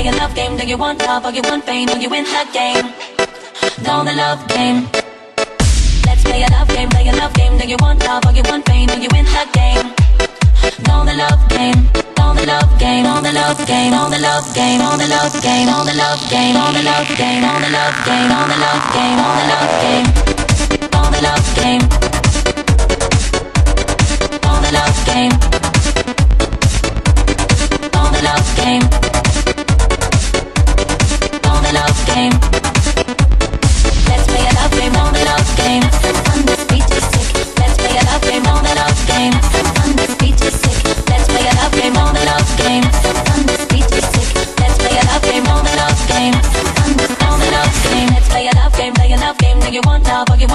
play a love game. Do you want love or you want pain? Or you win that game? Know the love game. Let's play a love game, play a love game. Do you want love or you want pain? Or you win that game? Know the love game. Know the love game. Know the love game. Know the love game. Know the love game. Know the love game. Know the love game. Know the love game. Know the love game. Know the love game. Know the love game. Know the love game.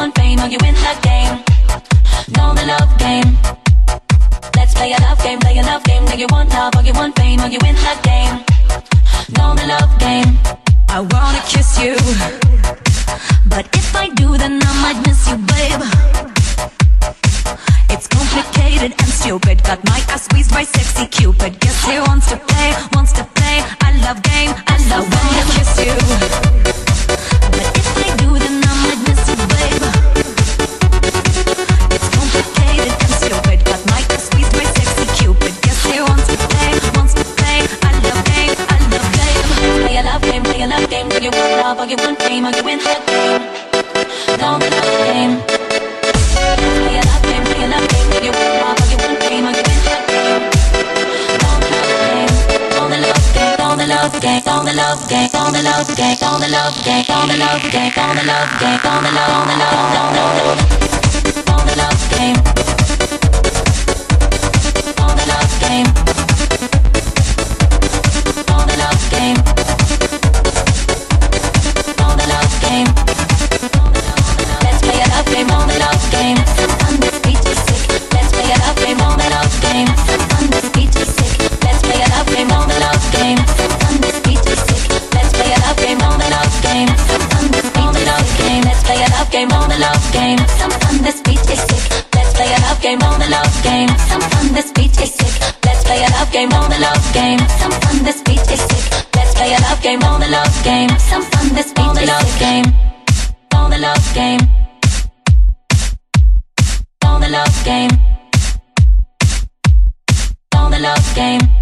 Want pain? Or you win that game? Know the love game. Let's play a love game, play a love game. Do you want love or you want pain or you win that game? Know the love game. I wanna kiss you, but if I do, then I might miss you, babe. It's complicated and stupid. Got my ass squeezed by sexy Cupid. Guess he wants to play, wants to play. I love game, I love I wanna kiss you, but if I do, can win fame, I can win Hot game. Don't be the game. Play it up, game, play it up, game. You win my, I can win fame, I can win the game. Don't be the game. Don't the love game, don't the love game, don't the love game, don't the love game, don't the love game, don't the love game, don't the love game, don't the love, don't the love, don't the love. game, on the love game. Some fun, this beat is sick. Let's play a love game, on the love game. Some fun, this beat is sick. Let's play a love game, on the love game. Some fun, this beat on the love game. On the love game. On the love game. On the love game.